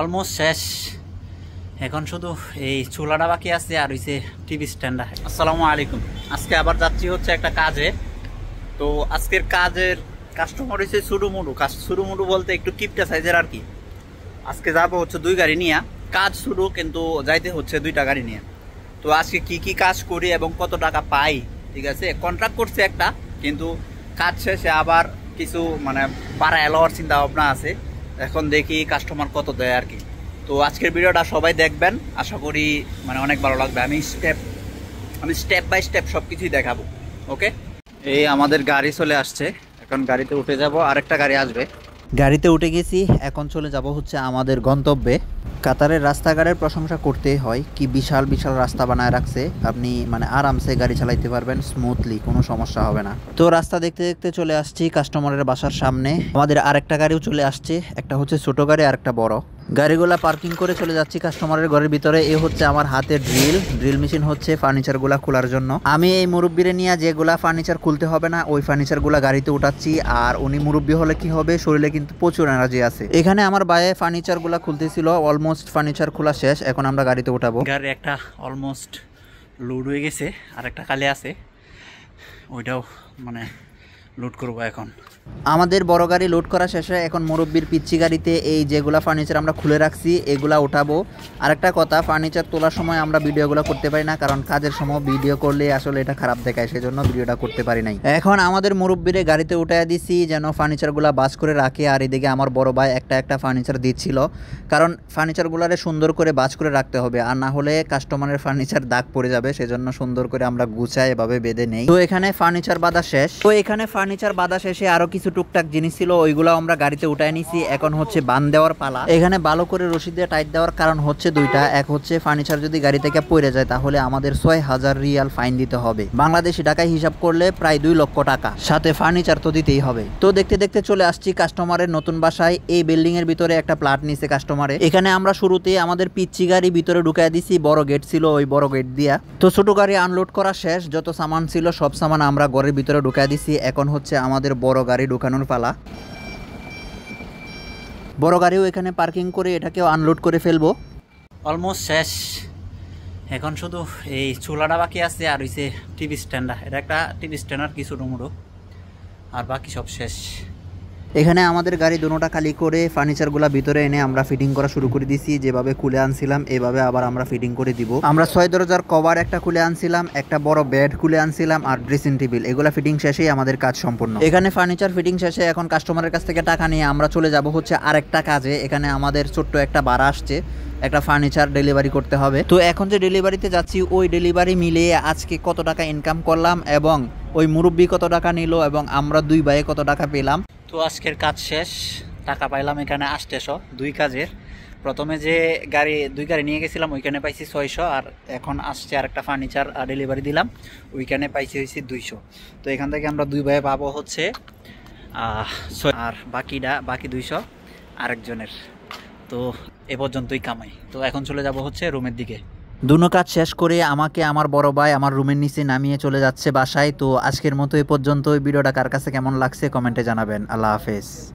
Almost শেষ। এখন শুধু এই চুলাটা বাকি আছে আর হইছে টিভি স্ট্যান্ডা আসসালামু আলাইকুম। আজকে আবার যাচ্ছি হচ্ছে একটা কাজে। তো আজকের কাজের কাস্টমার হয়েছে সুডুমুডু কাজ সুডুমুডু বলতে একটু কিপটা সাইজের আর কি। আজকে যাব হচ্ছে দুই গাড়ি নিয়ে। কাজ শুরু, কিন্তু যাইতে হচ্ছে দুইটা গাড়ি নিয়ে। তো আজকে কি কি কাজ করি এবং কত টাকা পাই, ঠিক আছে? কন্ট্রাক্ট করছে একটা, কিন্তু কাজ শেষে আবার কিছু মানে বাড়া লওয়ার চিন্তা ভাবনা আছে। এখন দেখি কাস্টমার কত দেয় আর কি। তো আজকের ভিডিওটা সবাই দেখবেন। আশা করি মানে অনেক ভালো লাগবে। আমি স্টেপ আমি স্টেপ বাই স্টেপ সব কিছুই দেখাবো। ওকে এই আমাদের গাড়ি চলে আসছে। এখন গাড়িতে উঠে যাব। আরেকটা গাড়ি আসবে। গাড়িতে উঠে গেছি। এখন চলে যাব হচ্ছে আমাদের গন্তব্যে। কাতারের রাস্তাঘাটের প্রশংসা করতেই হয় কি বিশাল বিশাল রাস্তা বানায় রাখছে। আপনি মানে আরামসে গাড়ি চালাইতে পারবেন স্মুথলি কোনো সমস্যা হবে না। তো রাস্তা দেখতে দেখতে চলে আসছি কাস্টমারের বাসার সামনে। আমাদের আরেকটা গাড়িও চলে আসছে, একটা হচ্ছে ছোট গাড়ি আর একটা বড়। গাড়িগুলা পার্কিং করে চলে যাচ্ছি কাস্টমারের ঘরের ভিতরে। এ হচ্ছে আমার হাতে ড্রিল ড্রিল মেশিন হচ্ছে ফার্নিচারগুলা খোলার জন্য। আমি এই মুরব্বিরে নিয়ে যেগুলা ফার্নিচার খুলতে হবে না, ওই ফার্নিচারগুলা গাড়িতে উঠাচ্ছি। আর উনি মুরব্বী হলে কি হবে? শরীরে কিন্তু প্রচুর এনার্জি আছে। এখানে আমার বাইরে ফার্নিচারগুলা খুলতেছিল অলমোস্ট ফার্নিচার খোলা শেষ, এখন আমরা গাড়িতে উঠাবো। গাড়ি একটা অলমোস্ট লোড হয়ে গেছে, আর একটা কালে আছে। ওইটাও মানে লোড করব এখন। আমাদের বড় গাড়ি লোড করা শেষে এখন মুরব্বির পিচ্ছি গাড়িতে এই যেগুলা ফার্নিচার আমরা খুলে রাখছি, এগুলা উঠাবো। আরেকটা কথা ফার্নিচার তোলার সময় আমরা ভিডিওগুলো করতে পারি না, কারণ কাজের সময় ভিডিও করলে আসলে এটা খারাপ দেখায়, সেজন্য ভিডিওটা করতে পারি নাই। এখন আমাদের মুরব্বিরে গাড়িতে উঠাই দিছি, যেন ফার্নিচারগুলো বাস করে রাখে, আর এদিকে আমার বড় ভাই একটা একটা ফার্নিচার দিচ্ছিল। কারণ ফার্নিচারগুলারে সুন্দর করে বাস করে রাখতে হবে, আর না হলে কাস্টমারের ফার্নিচার দাগ পড়ে যাবে, সেজন্য সুন্দর করে আমরা গুছাই, এভাবে বেঁধে নেই। তো এখানে ফার্নিচার বাঁধা শেষ। তো এখানে ফার্নিচার, বাঁধা শেষে আরও কিছু টুকটাক জিনিস ছিল ওইগুলো আমরা গাড়িতে উঠাই নিছি। এখন হচ্ছে বান দেওয়ার পালা। এখানে ভালো করে রশি দিয়ে টাইট দেওয়ার কারণ হচ্ছে দুইটা। এক হচ্ছে ফার্নিচার যদি গাড়ি থেকে পড়ে যায়, তাহলে আমাদের ছয় হাজার রিয়াল ফাইন দিতে হবে। বাংলাদেশি টাকায় হিসাব করলে প্রায় দুই লক্ষ টাকা। সাথে ফার্নিচার তো দিতেই হবে। তো দেখতে দেখতে চলে আসছি কাস্টমারের নতুন বাসায়। এই বিল্ডিং এর ভিতরে একটা প্লাট নিছে কাস্টমারে। এখানে আমরা শুরুতে আমাদের পিচ্ছি গাড়ি ভিতরে ঢুকাই দিছি। বড় গেট ছিল ওই বড় গেট দিয়া। তো ছোট গাড়ি আনলোড করা শেষ। যত সামান ছিল সব সামান আমরা ঘরের ভিতরে ঢুকাই দিছি। এখন হচ্ছে আমাদের বড় গাড়ি ঢুকানোর পালা। বড় গাড়িও এখানে পার্কিং করে এটাকেও আনলোড করে ফেলব। অলমোস্ট শেষ। এখন শুধু এই চুলাটা বাকি আছে আর ওই যে টিভি স্ট্যান্ডা এটা একটা টিভি স্ট্যান্ড আর কিছু ডুমুডো আর বাকি সব শেষ। এখানে আমাদের গাড়ি দুটোটা খালি করে ফার্নিচারগুলো ভিতরে এনে আমরা ফিটিং করা শুরু করে দিছি যেভাবে খুলে আনছিলাম, এভাবে আবার আমরা ফিটিং করে দিব। আমরা ছয় দরজার কভার একটা খুলে আনছিলাম, একটা বড় বেড খুলে আনছিলাম আর ড্রেসিং টেবিল এগুলো ফিটিং শেষেই আমাদের কাজ সম্পূর্ণ এখানে ফার্নিচার ফিটিং শেষে এখন কাস্টমারের কাছ থেকে টাকা নিয়ে আমরা চলে যাব হচ্ছে আরেকটা কাজে। এখানে আমাদের ছোট্ট একটা ভাড়া আসছে, একটা ফার্নিচার ডেলিভারি করতে হবে। তো এখন যে ডেলিভারিতে যাচ্ছি, ওই ডেলিভারি মিলিয়ে আজকে কত টাকা ইনকাম করলাম এবং ওই মুরব্বী কত টাকা নিল এবং আমরা দুই ভাইয়ে কত টাকা পেলাম। তো আজকের কাজ শেষ, টাকা পাইলাম এখানে আসতেশো দুই কাজের। প্রথমে যে গাড়ি, দুই গাড়ি নিয়ে গেছিলাম, ওইখানে পাইছি ছয়শো, আর এখন আসছে আর একটা ফার্নিচার ডেলিভারি দিলাম, ওইখানে পাইছি হয়েছি দুইশো। তো এখান থেকে আমরা দুই ভাই পাবো হচ্ছে আর বাকিটা, বাকি দুইশো আরেকজনের। তো এ পর্যন্তই কামাই। তো এখন চলে যাব হচ্ছে রুমের দিকে। দুনো কাজ শেষ করে আমাকে আমার বড় ভাই আমার রুমের নিচে নামিয়ে চলে যাচ্ছে বাসায়। তো আজকের মতো এ পর্যন্ত ভিডিওটা কার কাছে কেমন লাগছে কমেন্টে জানাবেন। আল্লাহ হাফেজ।